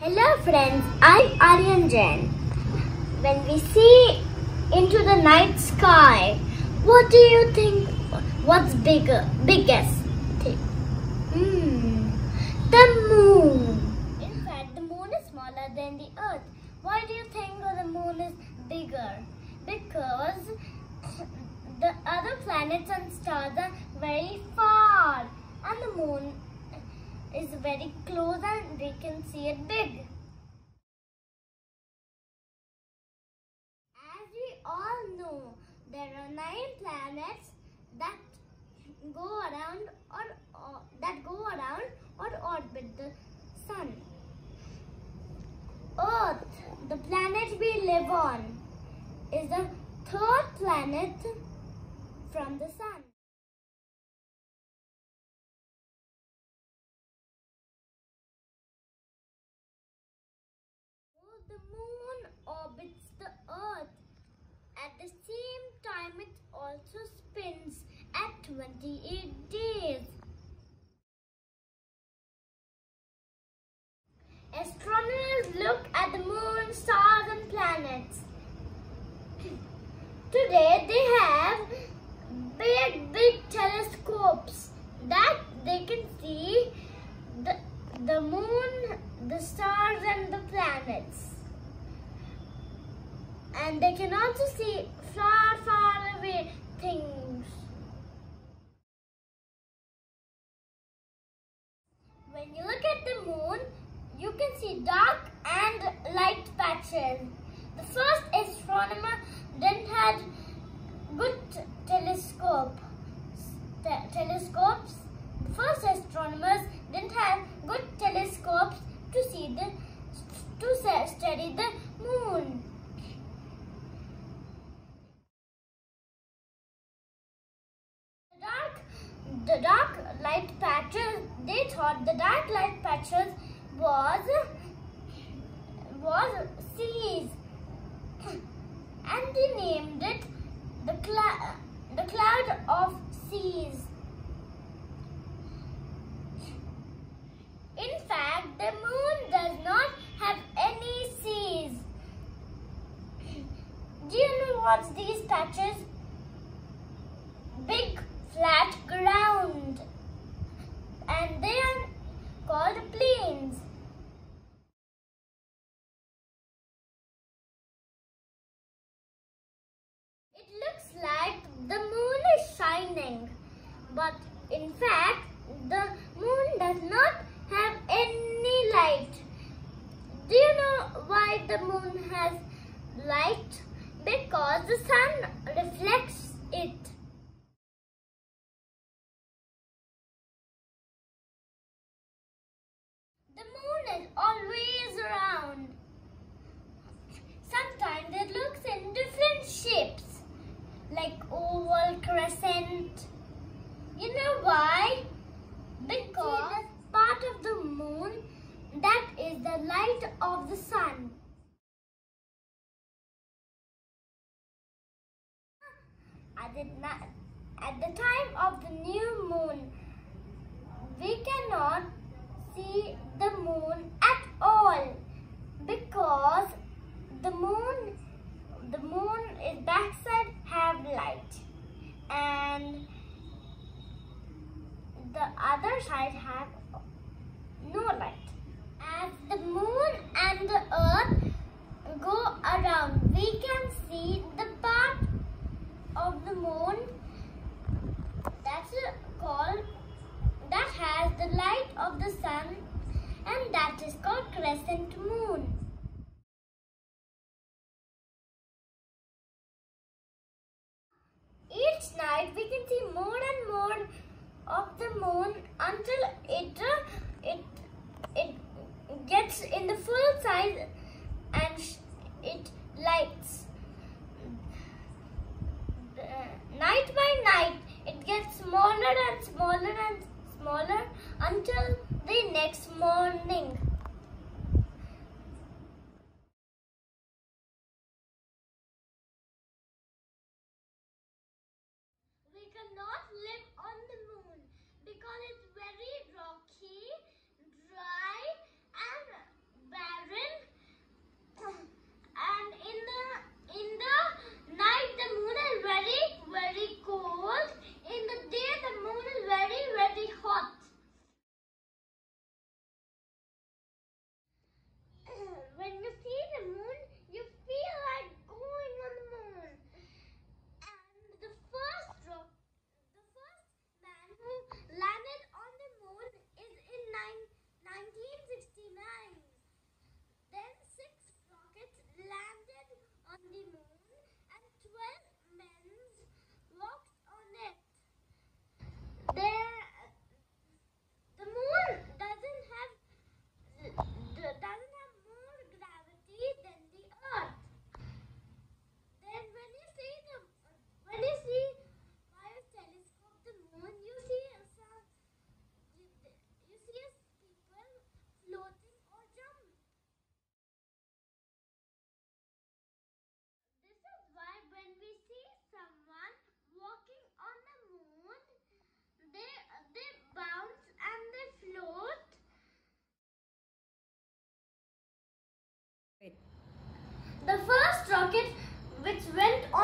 Hello friends, I'm Aryan Jain. When we see into the night sky, what do you think? What's bigger, biggest thing? Hmm, the moon. In fact, the moon is smaller than the earth. Why do you think the moon is bigger? Because the other planets and stars are very far and the moon is very close and we can see it big. As we all know, there are nine planets that go around or, that go around or orbit the sun. Earth, the planet we live on, is the third planet from the sun. Moon orbits the earth. At the same time, it also spins at 28 days. Astronomers look at the moon, stars and planets. Today they have big, big telescopes that they can see the, the moon, the stars and the planets. And they can also see far, far away things. When you look at the moon, you can see dark and light patches. The first astronomer didn't have good telescope. Te- telescopes. The first astronomers didn't have good telescopes to see the to study the moon. The dark, the dark light patches. They thought the dark light patches was was seas, and they named it the cloud the cloud of seas. In fact, the moon does not have any seas. Do you know what's these patches? Big flat ground. And they are called plains. It looks like the moon is shining. But in fact, the moon does not have any light. Do you know why the moon has light? Because the sun reflects it. Is always around. Sometimes it looks in different shapes, like oval, crescent. You know why? Because it's part of the moon that is the light of the sun. At the, at the time of the new moon, we cannot see the moon at all because the moon the moon is backside have light and the other side have no light as the moon and the earth go around we can see the part of the moon that's called that has the light of the sun and that is called crescent moon. Each night we can see more and more of the moon until it uh, it it gets in the full size and it lights. Night by night it gets smaller and smaller and smaller until the next morning.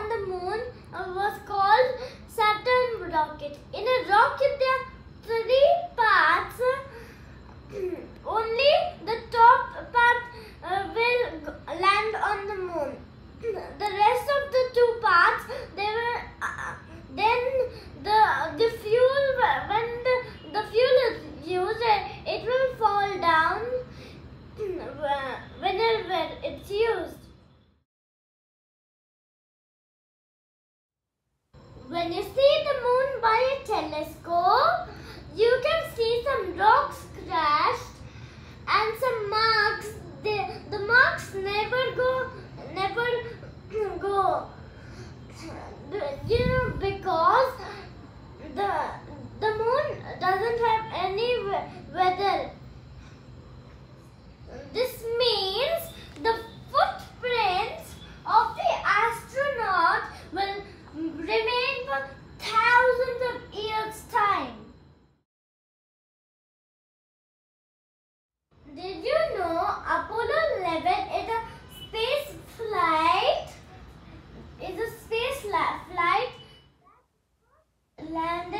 on the moon uh, was called Saturn rocket. In a rocket there are three parts When you see the moon by a telescope, you can see some rocks crashed and some marks. They, the marks never go landed